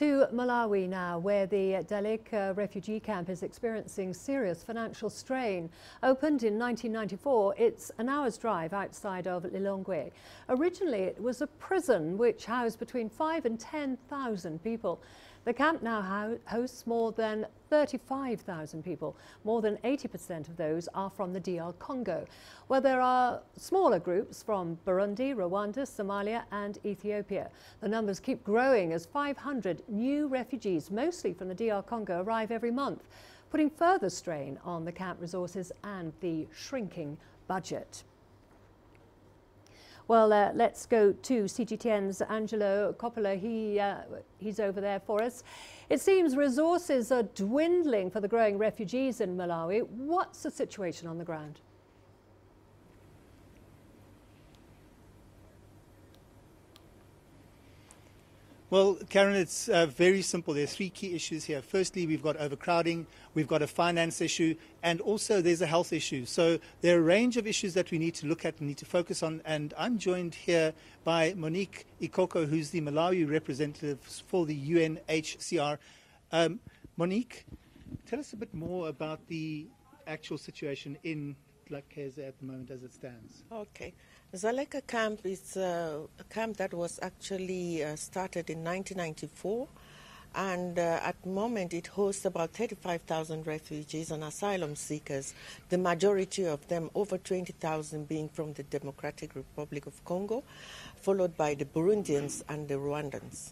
To Malawi now, where the Dzaleka uh, refugee camp is experiencing serious financial strain. Opened in 1994, it's an hour's drive outside of Lilongwe. Originally, it was a prison which housed between 5 and 10,000 people. The camp now hosts more than 35,000 people. More than 80% of those are from the DR Congo, where there are smaller groups from Burundi, Rwanda, Somalia and Ethiopia. The numbers keep growing as 500 new refugees, mostly from the DR Congo, arrive every month, putting further strain on the camp resources and the shrinking budget. Well, uh, let's go to CGTN's Angelo Coppola. He, uh, he's over there for us. It seems resources are dwindling for the growing refugees in Malawi. What's the situation on the ground? Well, Karen, it's uh, very simple. There are three key issues here. Firstly, we've got overcrowding, we've got a finance issue, and also there's a health issue. So there are a range of issues that we need to look at and need to focus on. And I'm joined here by Monique Ekoko, who's the Malawi representative for the UNHCR. Um, Monique, tell us a bit more about the actual situation in Dzaleka at the moment as it stands. Okay. Dzaleka camp is a camp that was actually uh, started in 1994 and uh, at the moment it hosts about 35,000 refugees and asylum seekers, the majority of them, over 20,000, being from the Democratic Republic of Congo, followed by the Burundians and the Rwandans.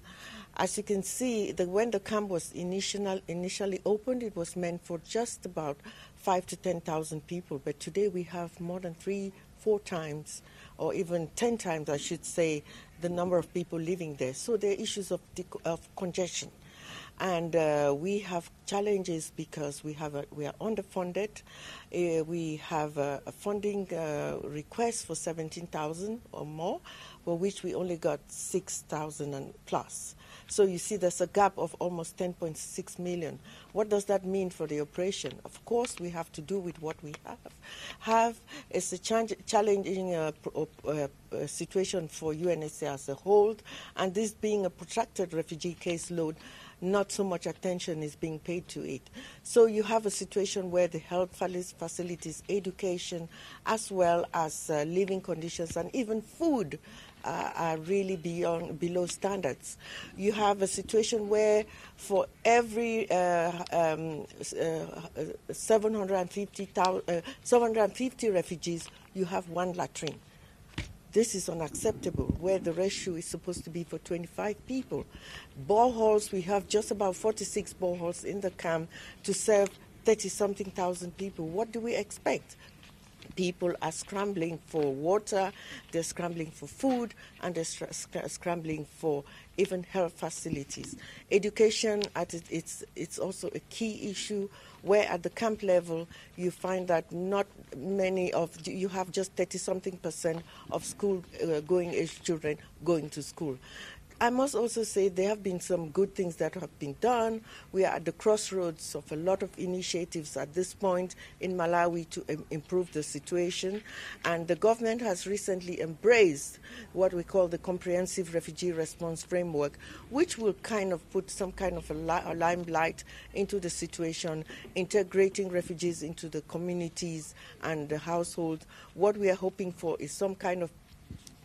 As you can see, the, when the camp was initial, initially opened, it was meant for just about five to 10,000 people, but today we have more than three, four times or even 10 times, I should say, the number of people living there. So there are issues of, of congestion. And uh, we have challenges because we have a, we are underfunded. Uh, we have a, a funding uh, request for 17,000 or more, for which we only got 6,000 and plus. So you see there's a gap of almost 10.6 million. What does that mean for the operation? Of course, we have to do with what we have. Have is a challenging uh, uh, uh, situation for UNHCR as a whole, and this being a protracted refugee caseload, not so much attention is being paid to it. So you have a situation where the health facilities, education, as well as uh, living conditions and even food uh, are really beyond below standards. You have a situation where for every uh, um, uh, 750, uh, 750 refugees, you have one latrine. This is unacceptable, where the ratio is supposed to be for 25 people. Boreholes, we have just about 46 boreholes in the camp to serve 30 something thousand people. What do we expect? People are scrambling for water, they're scrambling for food, and they're scrambling for even health facilities. Education, at it, it's, it's also a key issue where at the camp level you find that not many of you have just 30 something percent of school uh, children going to school I must also say there have been some good things that have been done. We are at the crossroads of a lot of initiatives at this point in Malawi to um, improve the situation. And the government has recently embraced what we call the Comprehensive Refugee Response Framework, which will kind of put some kind of a, li- a limelight into the situation, integrating refugees into the communities and the households. What we are hoping for is some kind of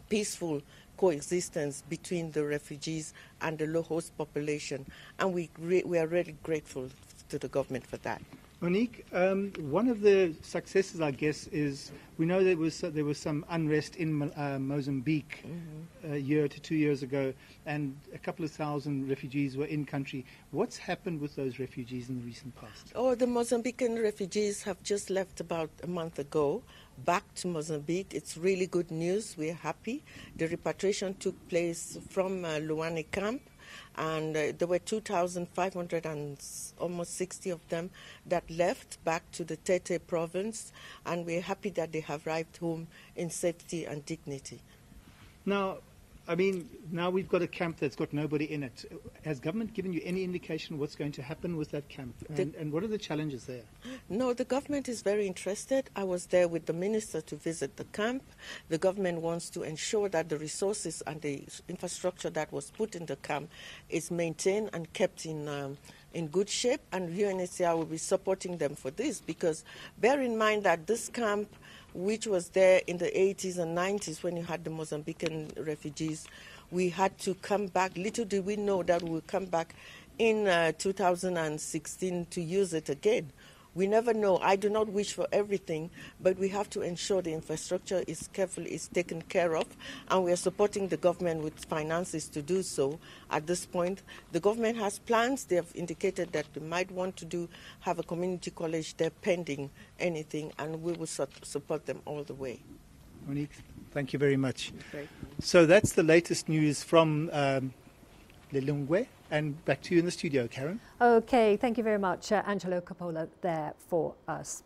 peaceful coexistence between the refugees and the low host population. And we, we are really grateful to the government for that. Monique, um, one of the successes, I guess, is we know there was there was some unrest in uh, Mozambique mm-hmm. a year to two years ago, and a couple of thousand refugees were in country. What's happened with those refugees in the recent past? Oh, the Mozambican refugees have just left about a month ago back to Mozambique. It's really good news. We're happy. The repatriation took place from uh, Luwani camp, and uh, there were 2,500 and almost 60 of them that left back to the Tete province, and we're happy that they have arrived home in safety and dignity. Now, I mean, now we've got a camp that's got nobody in it. Has government given you any indication what's going to happen with that camp? And, and, what are the challenges there? No, the government is very interested. I was there with the minister to visit the camp. The government wants to ensure that the resources and the infrastructure that was put in the camp is maintained and kept in. Um, in good shape, and UNHCR will be supporting them for this because bear in mind that this camp which was there in the 80s and 90s when you had the Mozambican refugees. We had to come back. Little did we know that we would come back in uh, 2016 to use it again. We never know. I do not wish for everything, but we have to ensure the infrastructure is carefully is taken care of, and we are supporting the government with finances to do so. At this point, the government has plans. They have indicated that they might want to do have a community college there pending anything, and we will support them all the way. Monique, thank you very much. So that's the latest news from. Um, Lilongwe. And back to you in the studio, Karen. Okay, thank you very much, uh, Angelo Coppola, there for us.